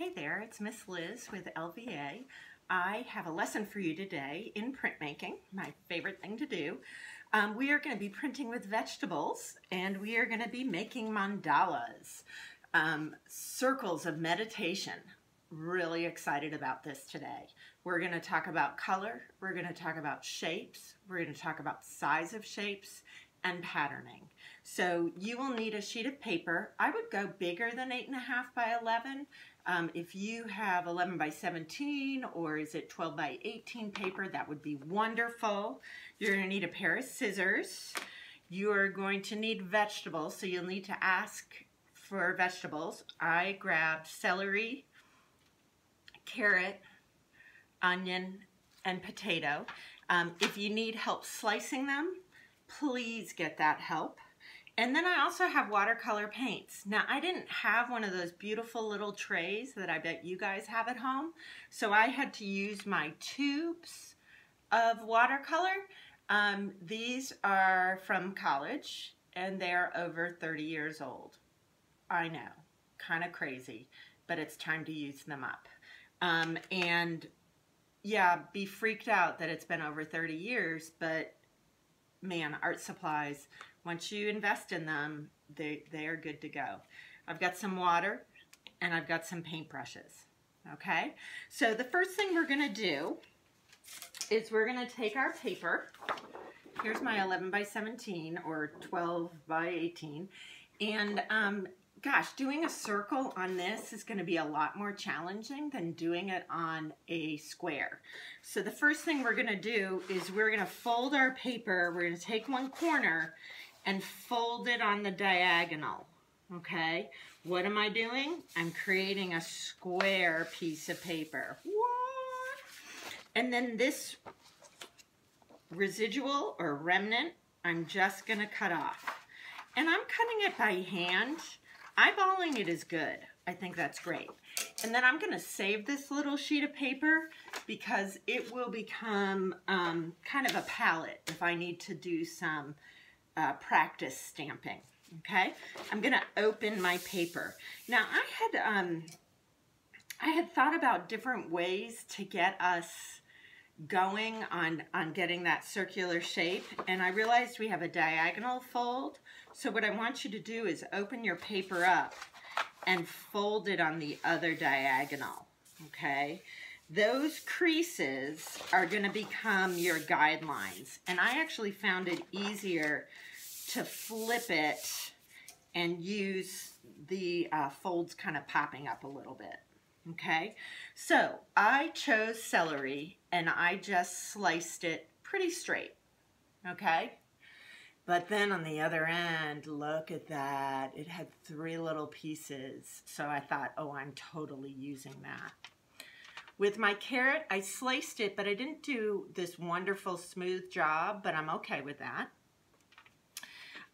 Hey there, it's Miss Liz with LVA. I have a lesson for you today in printmaking, my favorite thing to do. Um, we are going to be printing with vegetables and we are going to be making mandalas, um, circles of meditation. Really excited about this today. We're going to talk about color, we're going to talk about shapes, we're going to talk about size of shapes, and patterning. So you will need a sheet of paper. I would go bigger than 8.5 by 11. Um, if you have 11 by 17 or is it 12 by 18 paper, that would be wonderful. You're going to need a pair of scissors. You are going to need vegetables, so you'll need to ask for vegetables. I grabbed celery, carrot, onion, and potato. Um, if you need help slicing them, please get that help. And then I also have watercolor paints. Now I didn't have one of those beautiful little trays that I bet you guys have at home. So I had to use my tubes of watercolor. Um, these are from college and they're over 30 years old. I know, kind of crazy, but it's time to use them up. Um, and yeah, be freaked out that it's been over 30 years, but man, art supplies, once you invest in them, they, they are good to go. I've got some water and I've got some paintbrushes. Okay, so the first thing we're to do is we're to take our paper. Here's my 11 by 17 or 12 by 18. And um, gosh, doing a circle on this is to be a lot more challenging than doing it on a square. So the first thing we're to do is we're to fold our paper. We're to take one corner and fold it on the diagonal. Okay, what am I doing? I'm creating a square piece of paper. What? And then this residual or remnant, I'm just to cut off. And I'm cutting it by hand Eyeballing it is good. I think that's great. And then I'm to save this little sheet of paper because it will become um, kind of a palette if I need to do some uh, practice stamping. Okay, I'm going to open my paper. Now I had um, I had thought about different ways to get us going on, on getting that circular shape and I realized we have a diagonal fold. So what I want you to do is open your paper up and fold it on the other diagonal, okay? Those creases are gonna become your guidelines. And I actually found it easier to flip it and use the uh, folds kind of popping up a little bit okay? So I chose celery and I just sliced it pretty straight, okay? But then on the other end, look at that. It had three little pieces. So I thought, oh, I'm totally using that. With my carrot, I sliced it, but I didn't do this wonderful smooth job, but I'm okay with that.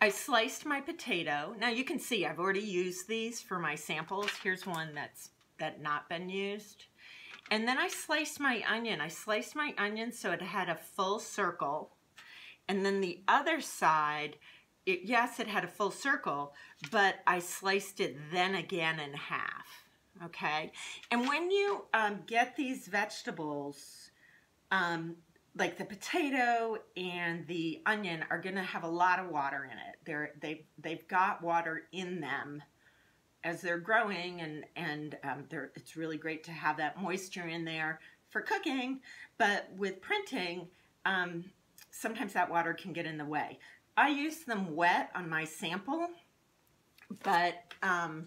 I sliced my potato. Now you can see I've already used these for my samples. Here's one that's that not been used. And then I sliced my onion. I sliced my onion so it had a full circle. And then the other side, it, yes, it had a full circle, but I sliced it then again in half, okay? And when you um, get these vegetables, um, like the potato and the onion are gonna have a lot of water in it. They're, they, they've got water in them as they're growing and, and um, it's really great to have that moisture in there for cooking, but with printing, um, sometimes that water can get in the way. I use them wet on my sample, but um,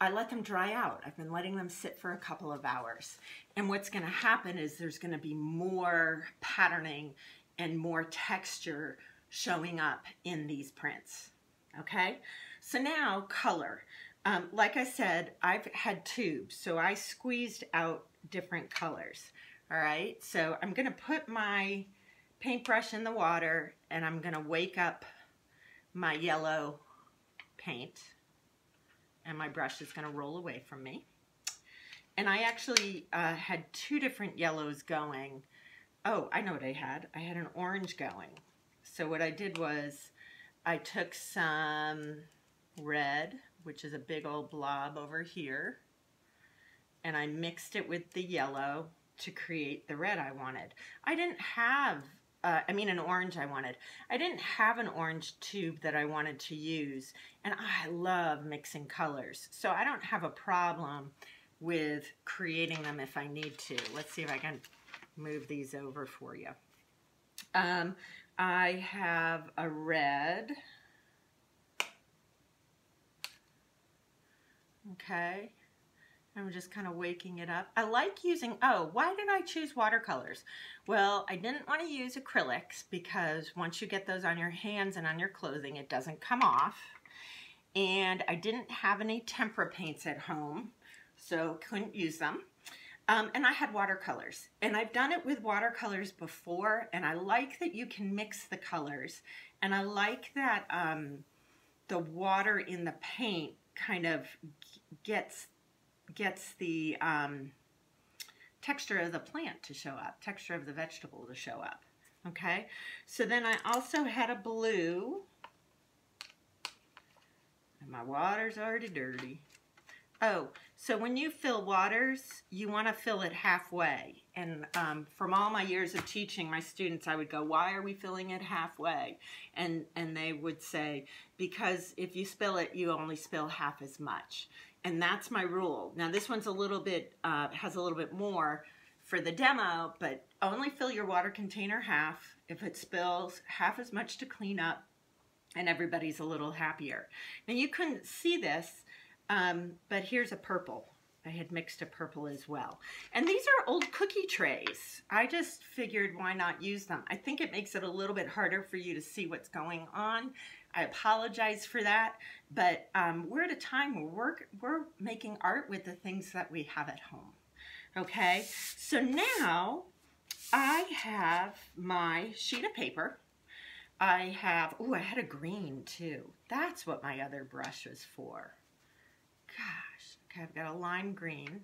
I let them dry out. I've been letting them sit for a couple of hours. And what's gonna happen is there's gonna be more patterning and more texture showing up in these prints, okay? So now color. Um, like I said, I've had tubes, so I squeezed out different colors. All right, so I'm gonna put my paintbrush in the water and I'm gonna wake up my yellow paint and my brush is gonna roll away from me. And I actually uh, had two different yellows going. Oh, I know what I had. I had an orange going. So what I did was I took some red which is a big old blob over here. and I mixed it with the yellow to create the red I wanted. I didn't have, uh, I mean an orange I wanted. I didn't have an orange tube that I wanted to use and I love mixing colors. So I don't have a problem with creating them if I need to. Let's see if I can move these over for you. Um, I have a red. Okay. I'm just kind of waking it up. I like using, oh, why did I choose watercolors? Well, I didn't want to use acrylics because once you get those on your hands and on your clothing, it doesn't come off. And I didn't have any tempera paints at home, so couldn't use them. Um, and I had watercolors. And I've done it with watercolors before, and I like that you can mix the colors. And I like that um, the water in the paint kind of gets gets the um, texture of the plant to show up, texture of the vegetable to show up. Okay, so then I also had a blue. And my water's already dirty. Oh, so when you fill waters, you want to fill it halfway. And um, from all my years of teaching my students, I would go, why are we filling it halfway? And, and they would say, because if you spill it, you only spill half as much and that's my rule. Now this one's a little bit, uh, has a little bit more for the demo, but only fill your water container half. If it spills, half as much to clean up and everybody's a little happier. Now you couldn't see this, um, but here's a purple. I had mixed a purple as well. And these are old cookie trays. I just figured why not use them. I think it makes it a little bit harder for you to see what's going on I apologize for that, but um, we're at a time where we're, we're making art with the things that we have at home. Okay, so now I have my sheet of paper. I have, oh, I had a green too. That's what my other brush was for. Gosh, okay, I've got a lime green.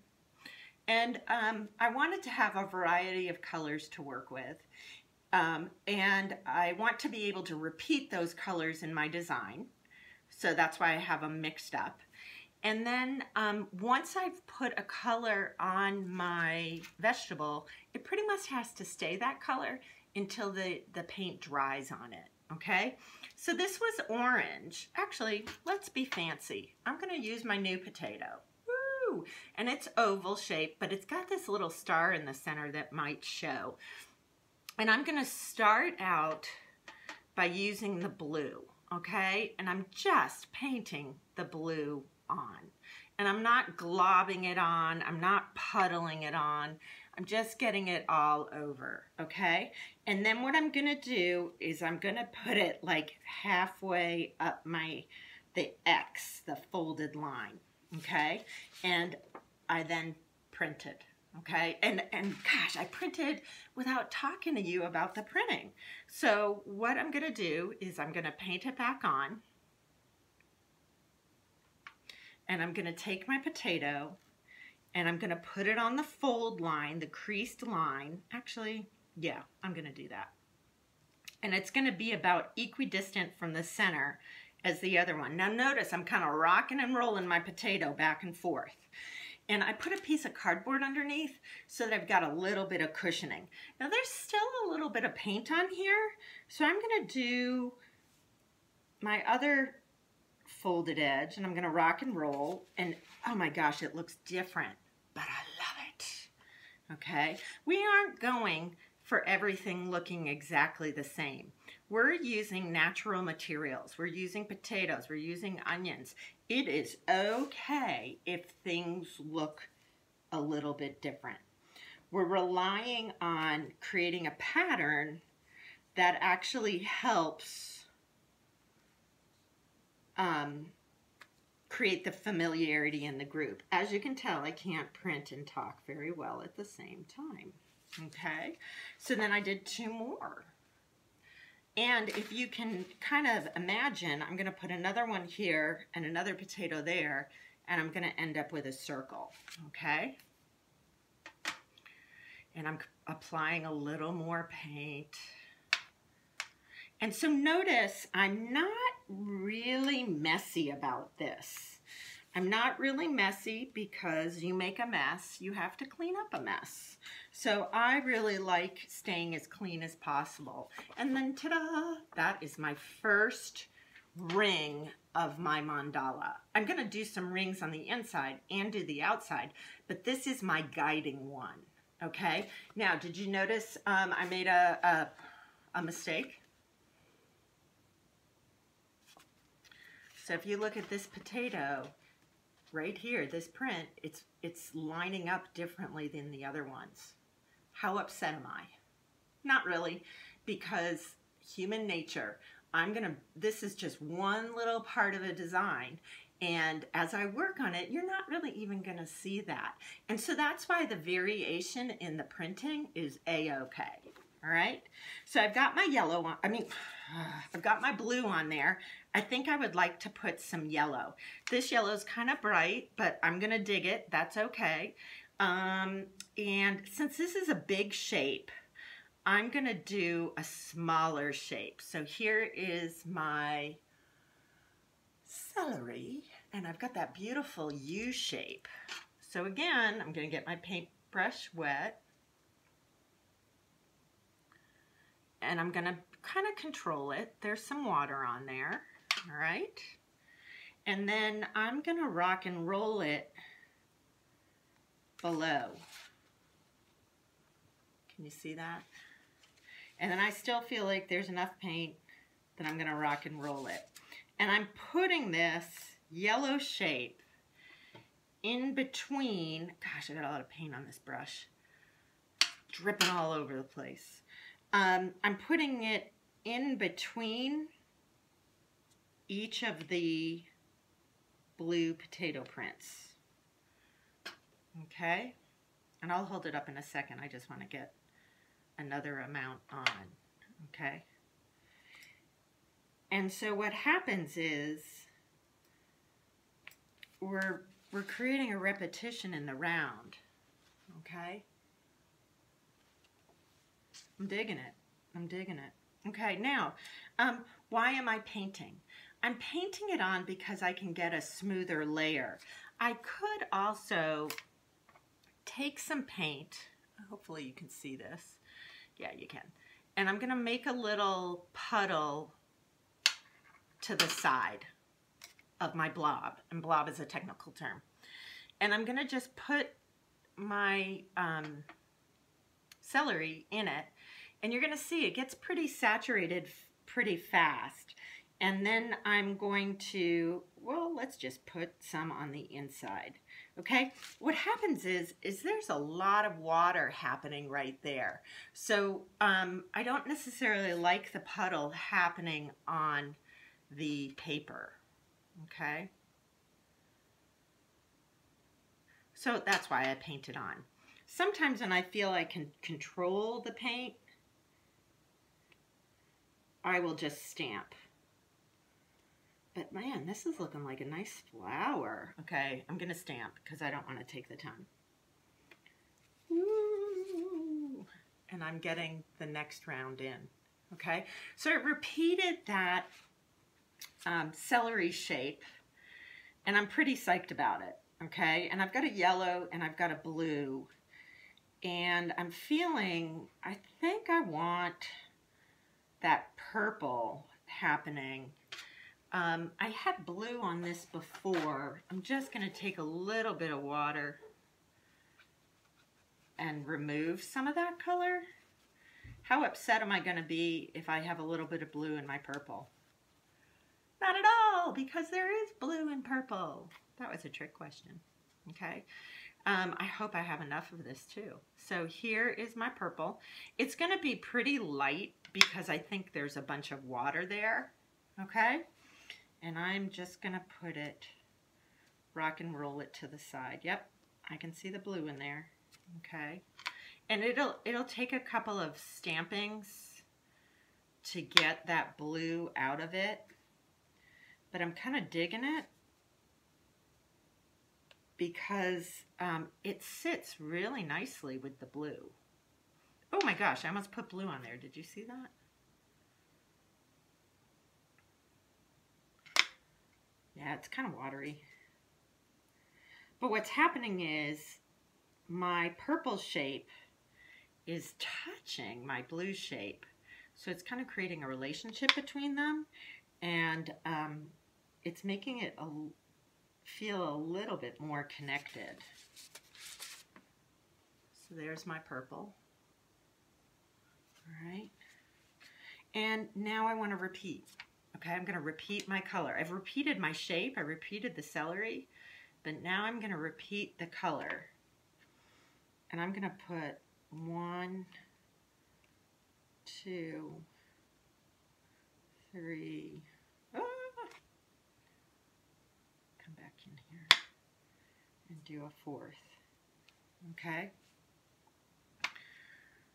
And um, I wanted to have a variety of colors to work with. Um, and I want to be able to repeat those colors in my design. So that's why I have them mixed up. And then um, once I've put a color on my vegetable, it pretty much has to stay that color until the, the paint dries on it, okay? So this was orange. Actually, let's be fancy. I'm gonna use my new potato. Woo! And it's oval shaped, but it's got this little star in the center that might show. And I'm going to start out by using the blue, okay? And I'm just painting the blue on. And I'm not globbing it on. I'm not puddling it on. I'm just getting it all over, okay? And then what I'm going to do is I'm going to put it like halfway up my, the X, the folded line, okay? And I then print it okay? And, and gosh, I printed without talking to you about the printing. So what I'm gonna do is I'm gonna paint it back on and I'm gonna take my potato and I'm gonna put it on the fold line, the creased line. Actually, yeah, I'm gonna do that. And it's gonna be about equidistant from the center as the other one. Now notice I'm kind of rocking and rolling my potato back and forth. And I put a piece of cardboard underneath so that I've got a little bit of cushioning. Now there's still a little bit of paint on here, so I'm gonna do my other folded edge and I'm gonna rock and roll and oh my gosh, it looks different, but I love it. Okay, we aren't going for everything looking exactly the same. We're using natural materials. We're using potatoes. We're using onions. It is okay if things look a little bit different. We're relying on creating a pattern that actually helps um, create the familiarity in the group. As you can tell, I can't print and talk very well at the same time. Okay, so then I did two more. And if you can kind of imagine, I'm going to put another one here and another potato there, and I'm going to end up with a circle, okay? And I'm applying a little more paint. And so notice I'm not really messy about this. I'm not really messy because you make a mess, you have to clean up a mess. So I really like staying as clean as possible. And then ta-da, that is my first ring of my mandala. I'm gonna do some rings on the inside and do the outside, but this is my guiding one, okay? Now, did you notice um, I made a, a, a mistake? So if you look at this potato, right here, this print, it's, it's lining up differently than the other ones. How upset am I? Not really, because human nature, I'm gonna, this is just one little part of a design. And as I work on it, you're not really even gonna see that. And so that's why the variation in the printing is a-okay, all right? So I've got my yellow on, I mean, I've got my blue on there. I think I would like to put some yellow. This yellow is kind of bright, but I'm gonna dig it, that's okay. Um, and since this is a big shape, I'm gonna do a smaller shape. So here is my celery, and I've got that beautiful U shape. So again, I'm gonna get my paintbrush wet, and I'm gonna kind of control it. There's some water on there, all right? And then I'm gonna rock and roll it below. Can you see that? And then I still feel like there's enough paint that I'm gonna rock and roll it. And I'm putting this yellow shape in between, gosh, I got a lot of paint on this brush, dripping all over the place. Um, I'm putting it in between each of the blue potato prints. Okay, and I'll hold it up in a second. I just want to get another amount on, okay? And so what happens is we're, we're creating a repetition in the round, okay? I'm digging it. I'm digging it. Okay, now, um, why am I painting? I'm painting it on because I can get a smoother layer. I could also take some paint, hopefully you can see this, yeah, you can. And I'm gonna make a little puddle to the side of my blob. And blob is a technical term. And I'm gonna just put my um, celery in it. And you're gonna see it gets pretty saturated pretty fast. And then I'm going to, well, let's just put some on the inside. Okay, what happens is, is there's a lot of water happening right there. So um, I don't necessarily like the puddle happening on the paper. Okay. So that's why I paint it on. Sometimes when I feel I can control the paint, I will just stamp. But man, this is looking like a nice flower. Okay, I'm going to stamp because I don't want to take the time. Ooh. And I'm getting the next round in. Okay, so I repeated that um, celery shape and I'm pretty psyched about it. Okay, and I've got a yellow and I've got a blue and I'm feeling, I think I want that purple happening um, I had blue on this before. I'm just going to take a little bit of water and remove some of that color. How upset am I going to be if I have a little bit of blue in my purple? Not at all, because there is blue and purple. That was a trick question, okay? Um, I hope I have enough of this too. So here is my purple. It's going to be pretty light because I think there's a bunch of water there, okay? And I'm just going to put it, rock and roll it to the side. Yep, I can see the blue in there. Okay. And it'll, it'll take a couple of stampings to get that blue out of it. But I'm kind of digging it because um, it sits really nicely with the blue. Oh my gosh, I almost put blue on there. Did you see that? Yeah, it's kind of watery. But what's happening is my purple shape is touching my blue shape. So it's kind of creating a relationship between them and um, it's making it a, feel a little bit more connected. So there's my purple. All right. And now I want to repeat. Okay, I'm going to repeat my color. I've repeated my shape. I repeated the celery. But now I'm going to repeat the color. And I'm going to put one, two, three. Ah! Come back in here and do a fourth. Okay?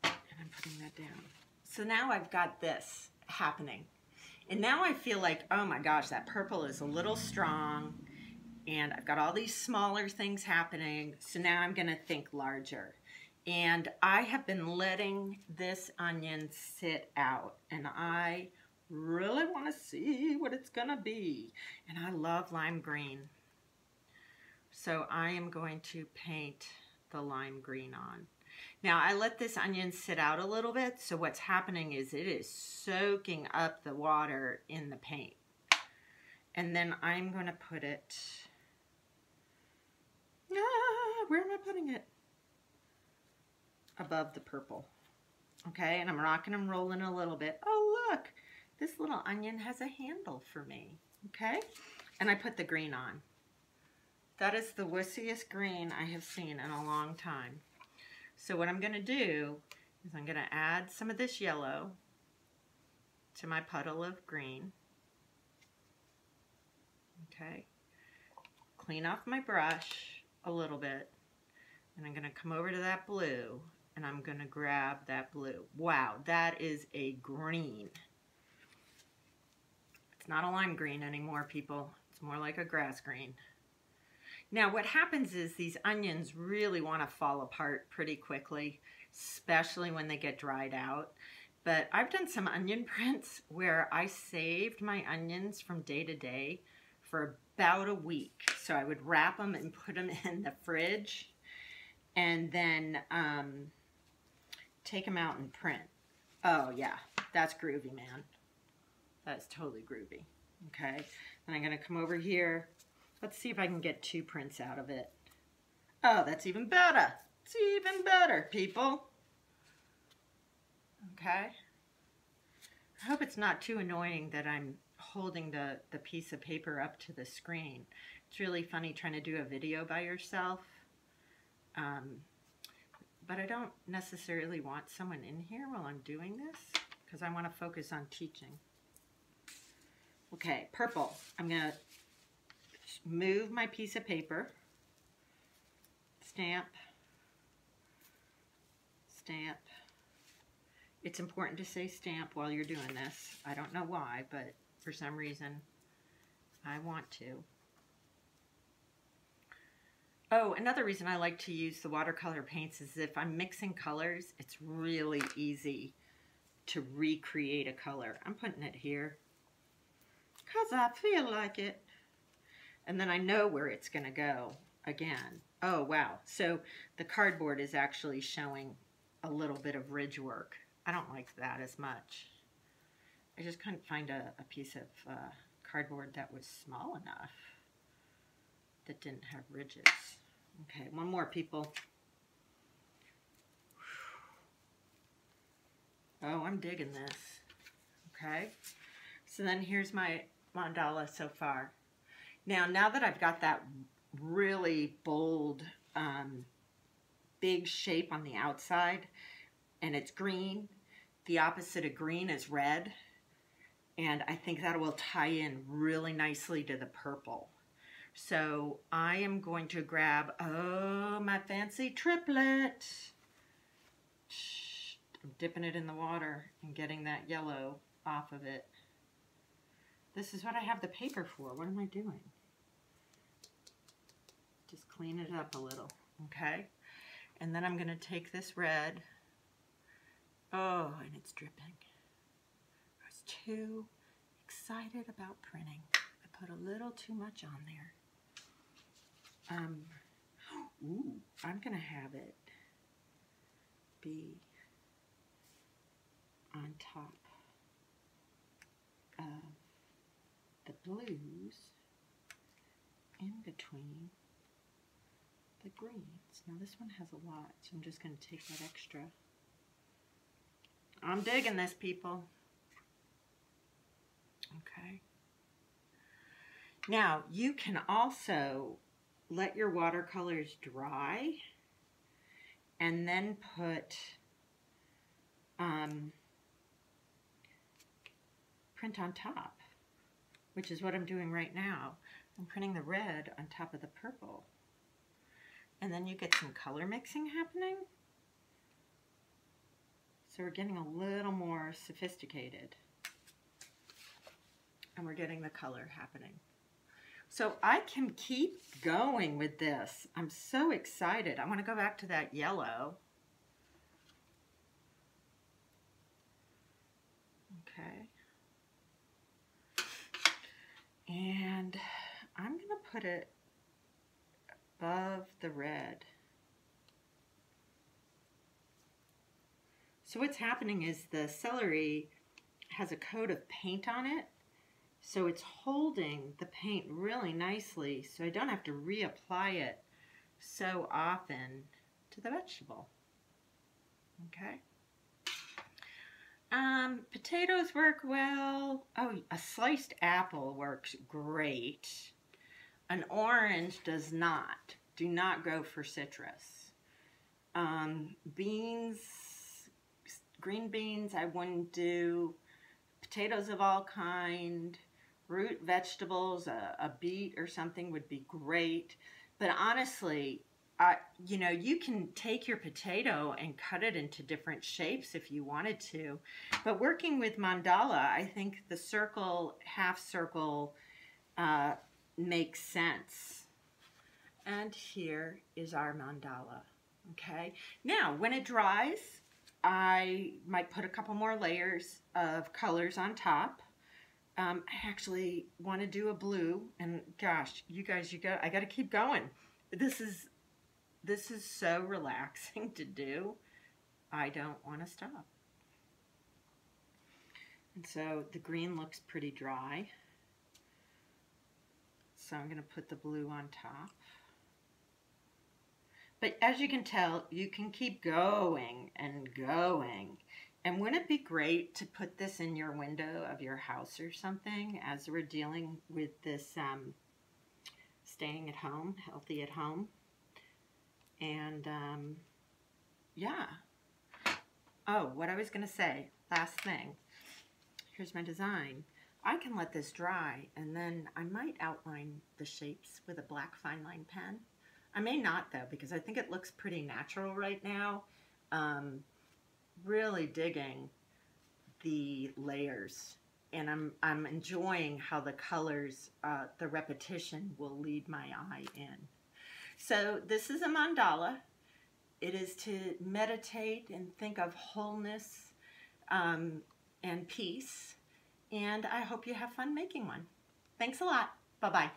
And I'm putting that down. So now I've got this happening. And now I feel like, oh my gosh, that purple is a little strong and I've got all these smaller things happening. So now I'm gonna think larger. And I have been letting this onion sit out and I really wanna see what it's gonna be. And I love lime green. So I am going to paint the lime green on. Now I let this onion sit out a little bit, so what's happening is it is soaking up the water in the paint. And then I'm going to put it, ah, where am I putting it? Above the purple. Okay, and I'm rocking and rolling a little bit. Oh look, this little onion has a handle for me. Okay, and I put the green on. That is the wussiest green I have seen in a long time. So what I'm going to do is I'm going to add some of this yellow to my puddle of green. Okay. Clean off my brush a little bit. And I'm going to come over to that blue and I'm going to grab that blue. Wow, that is a green. It's not a lime green anymore, people. It's more like a grass green. Now what happens is these onions really want to fall apart pretty quickly, especially when they get dried out. But I've done some onion prints where I saved my onions from day to day for about a week. So I would wrap them and put them in the fridge and then um, take them out and print. Oh yeah, that's groovy, man. That's totally groovy. Okay, then I'm to come over here Let's see if I can get two prints out of it. Oh, that's even better. It's even better, people. Okay. I hope it's not too annoying that I'm holding the, the piece of paper up to the screen. It's really funny trying to do a video by yourself. Um, but I don't necessarily want someone in here while I'm doing this because I want to focus on teaching. Okay, purple. I'm going to move my piece of paper, stamp, stamp. It's important to say stamp while you're doing this. I don't know why, but for some reason I want to. Oh, another reason I like to use the watercolor paints is if I'm mixing colors, it's really easy to recreate a color. I'm putting it here because I feel like it and then I know where it's going to go again. Oh, wow. So the cardboard is actually showing a little bit of ridge work. I don't like that as much. I just couldn't find a, a piece of uh, cardboard that was small enough that didn't have ridges. Okay, one more, people. Oh, I'm digging this. Okay, so then here's my mandala so far. Now, now that I've got that really bold, um, big shape on the outside, and it's green, the opposite of green is red, and I think that will tie in really nicely to the purple. So I am going to grab, oh, my fancy triplet. I'm dipping it in the water and getting that yellow off of it. This is what I have the paper for. What am I doing? Just clean it up a little, okay? And then I'm going to take this red. Oh, and it's dripping. I was too excited about printing. I put a little too much on there. Um, ooh, I'm going to have it be on top of the blues in between the greens. Now this one has a lot, so I'm just going to take that extra. I'm digging this, people. Okay. Now, you can also let your watercolors dry and then put um, print on top, which is what I'm doing right now. I'm printing the red on top of the purple. And then you get some color mixing happening. So we're getting a little more sophisticated. And we're getting the color happening. So I can keep going with this. I'm so excited. I want to go back to that yellow. Okay. And I'm going to put it above the red. So what's happening is the celery has a coat of paint on it so it's holding the paint really nicely so I don't have to reapply it so often to the vegetable. Okay. Um, potatoes work well. Oh, a sliced apple works great. An orange does not. Do not go for citrus. Um, beans, green beans I wouldn't do. Potatoes of all kind root vegetables, a, a beet or something would be great. But honestly, I, you know, you can take your potato and cut it into different shapes if you wanted to. But working with mandala, I think the circle, half circle uh, makes sense. And here is our mandala. Okay. Now, when it dries, I might put a couple more layers of colors on top. Um, I actually want to do a blue, and gosh, you guys, you got I got to keep going. This is this is so relaxing to do. I don't want to stop. And so the green looks pretty dry. So I'm going to put the blue on top. But as you can tell, you can keep going and going. And wouldn't it be great to put this in your window of your house or something as we're dealing with this um, staying at home, healthy at home? And um, yeah. Oh, what I was going to say, last thing. Here's my design. I can let this dry and then I might outline the shapes with a black fine line pen. I may not though because I think it looks pretty natural right now. Um, really digging the layers and I'm, I'm enjoying how the colors, uh, the repetition will lead my eye in. So this is a mandala. It is to meditate and think of wholeness um, and peace. And I hope you have fun making one. Thanks a lot. Bye-bye.